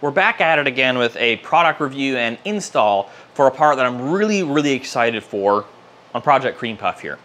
we're back at it again with a product review and install for a part that I'm really, really excited for on Project Cream Puff here.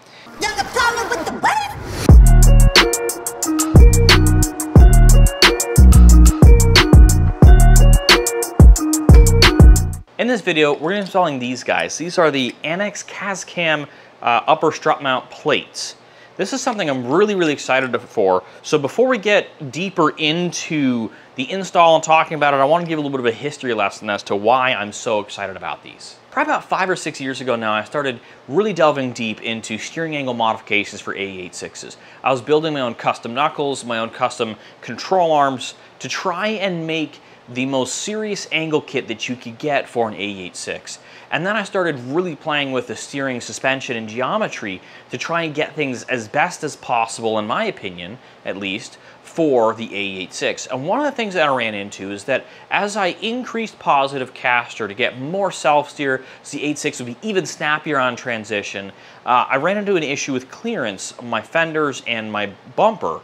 In this video, we're installing these guys. These are the Annex Cascam uh, upper strut mount plates. This is something I'm really, really excited for. So before we get deeper into the install and talking about it, I want to give a little bit of a history lesson as to why I'm so excited about these. Probably about five or six years ago now, I started really delving deep into steering angle modifications for AE86s. I was building my own custom knuckles, my own custom control arms to try and make the most serious angle kit that you could get for an AE86. And then I started really playing with the steering suspension and geometry to try and get things as best as possible, in my opinion, at least, for the AE86. And one of the things that I ran into is that as I increased positive caster to get more self-steer, the 86 would be even snappier on transition, uh, I ran into an issue with clearance of my fenders and my bumper.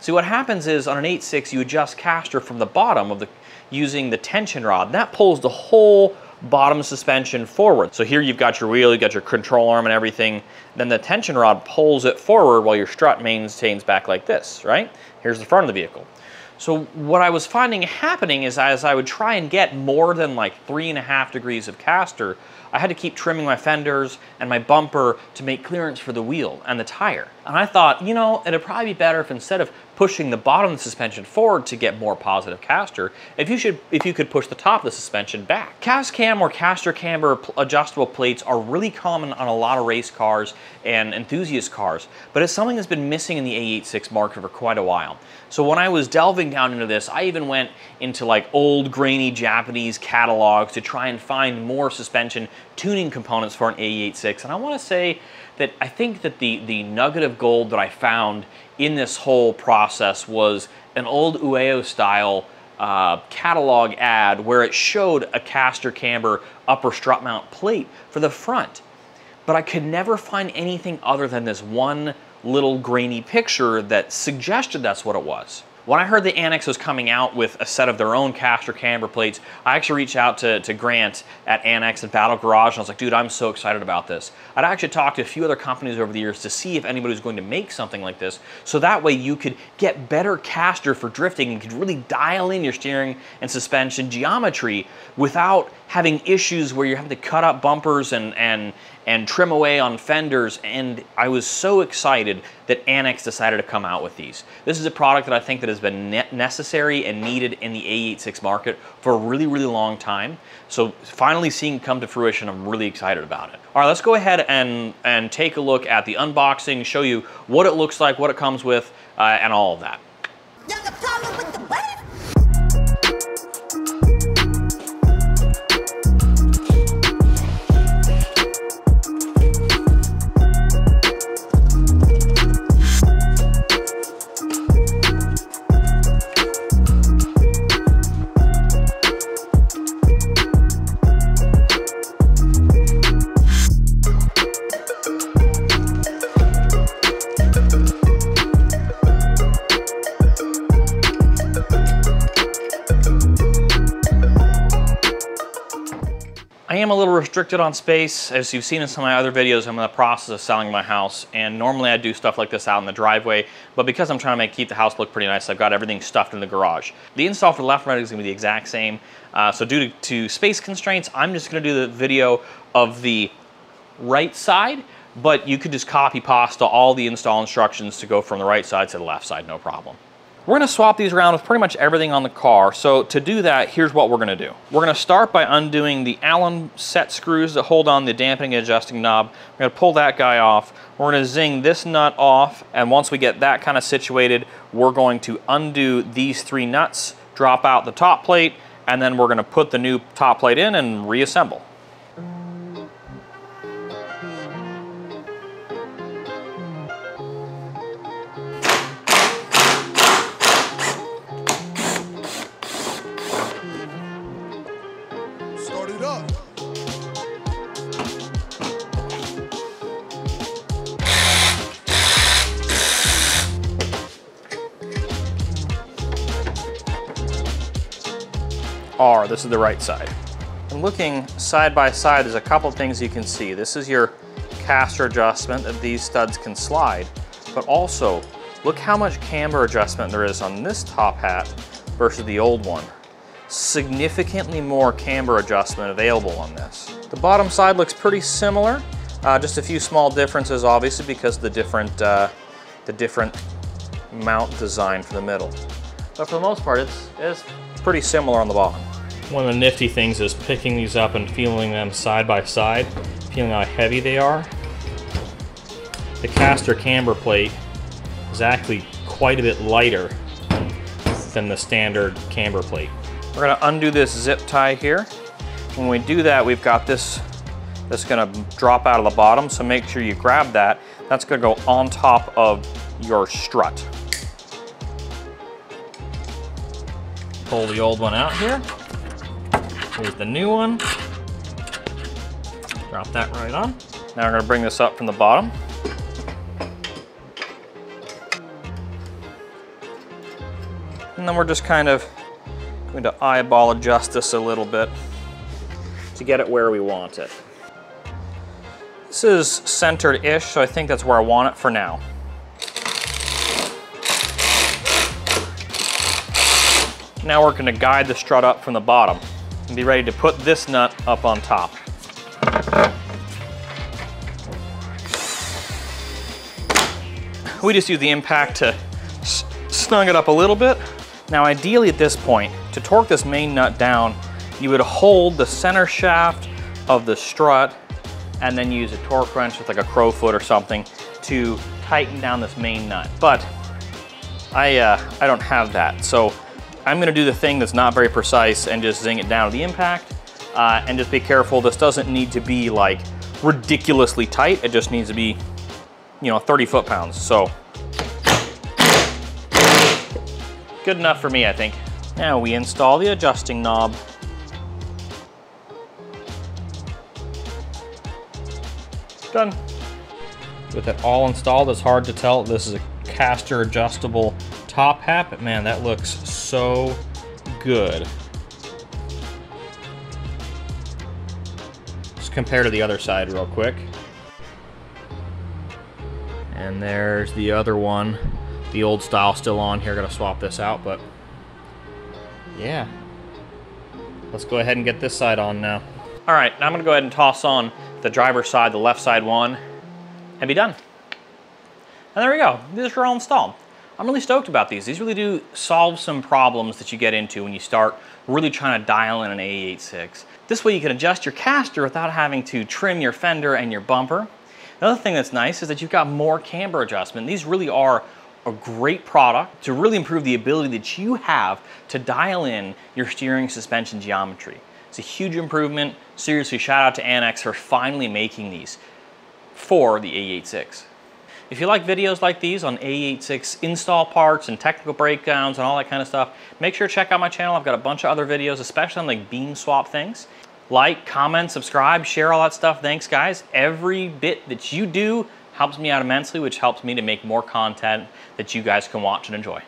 So what happens is on an 8.6 you adjust caster from the bottom of the using the tension rod. And that pulls the whole bottom suspension forward. So here you've got your wheel, you've got your control arm and everything. Then the tension rod pulls it forward while your strut maintains back like this, right? Here's the front of the vehicle. So what I was finding happening is as I would try and get more than like three and a half degrees of caster, I had to keep trimming my fenders and my bumper to make clearance for the wheel and the tire. And I thought, you know, it'd probably be better if instead of pushing the bottom of the suspension forward to get more positive caster, if you should, if you could push the top of the suspension back. Cascam or caster camber adjustable plates are really common on a lot of race cars and enthusiast cars, but it's something that's been missing in the AE86 market for quite a while. So when I was delving down into this, I even went into like old grainy Japanese catalogs to try and find more suspension tuning components for an AE86. And I want to say that I think that the, the nugget of gold that I found in this whole process was an old Ueo style uh, catalog ad where it showed a caster camber upper strut mount plate for the front. But I could never find anything other than this one little grainy picture that suggested that's what it was. When I heard the Annex was coming out with a set of their own caster camber plates, I actually reached out to, to Grant at Annex and Battle Garage, and I was like, dude, I'm so excited about this. I'd actually talked to a few other companies over the years to see if anybody was going to make something like this, so that way you could get better caster for drifting and could really dial in your steering and suspension geometry without having issues where you're having to cut up bumpers and, and, and trim away on fenders. And I was so excited that Annex decided to come out with these. This is a product that I think that has been ne necessary and needed in the AE86 market for a really, really long time. So finally seeing it come to fruition, I'm really excited about it. All right, let's go ahead and, and take a look at the unboxing, show you what it looks like, what it comes with, uh, and all of that. Am a little restricted on space. As you've seen in some of my other videos, I'm in the process of selling my house. And normally I do stuff like this out in the driveway, but because I'm trying to make keep the house look pretty nice, I've got everything stuffed in the garage. The install for the left and right is gonna be the exact same. Uh, so due to, to space constraints, I'm just gonna do the video of the right side, but you could just copy pasta all the install instructions to go from the right side to the left side, no problem. We're gonna swap these around with pretty much everything on the car. So to do that, here's what we're gonna do. We're gonna start by undoing the Allen set screws that hold on the dampening adjusting knob. We're gonna pull that guy off. We're gonna zing this nut off. And once we get that kind of situated, we're going to undo these three nuts, drop out the top plate, and then we're gonna put the new top plate in and reassemble. Are. This is the right side. And looking side by side, there's a couple things you can see. This is your caster adjustment that these studs can slide, but also look how much camber adjustment there is on this top hat versus the old one. Significantly more camber adjustment available on this. The bottom side looks pretty similar, uh, just a few small differences obviously because the different, uh, the different mount design for the middle. But for the most part, it's, it's pretty similar on the bottom. One of the nifty things is picking these up and feeling them side by side, feeling how heavy they are. The caster camber plate is actually quite a bit lighter than the standard camber plate. We're gonna undo this zip tie here. When we do that, we've got this that's gonna drop out of the bottom, so make sure you grab that. That's gonna go on top of your strut. Pull the old one out here. Here's the new one. Drop that right on. Now we're gonna bring this up from the bottom. And then we're just kind of going to eyeball adjust this a little bit to get it where we want it. This is centered-ish, so I think that's where I want it for now. Now we're gonna guide the strut up from the bottom and be ready to put this nut up on top. We just use the impact to snug it up a little bit. Now ideally at this point, to torque this main nut down, you would hold the center shaft of the strut and then use a torque wrench with like a crowfoot or something to tighten down this main nut. But I, uh, I don't have that. So I'm gonna do the thing that's not very precise and just zing it down to the impact. Uh, and just be careful, this doesn't need to be like ridiculously tight. It just needs to be, you know, 30 foot-pounds. So good enough for me, I think. Now we install the adjusting knob. Done. With it all installed, it's hard to tell this is a caster adjustable top hat, but man, that looks so good. Just compare to the other side real quick. And there's the other one. The old style still on here. Gonna swap this out, but yeah. Let's go ahead and get this side on now. All right, now I'm gonna go ahead and toss on the driver's side, the left side one, and be done. And there we go, these are all installed. I'm really stoked about these. These really do solve some problems that you get into when you start really trying to dial in an AE86. This way you can adjust your caster without having to trim your fender and your bumper. Another thing that's nice is that you've got more camber adjustment. These really are a great product to really improve the ability that you have to dial in your steering suspension geometry. It's a huge improvement. Seriously, shout out to Annex for finally making these for the AE86. If you like videos like these on AE86 install parts and technical breakdowns and all that kind of stuff, make sure to check out my channel. I've got a bunch of other videos, especially on like BEAMS swap things. Like, comment, subscribe, share all that stuff. Thanks guys. Every bit that you do helps me out immensely, which helps me to make more content that you guys can watch and enjoy.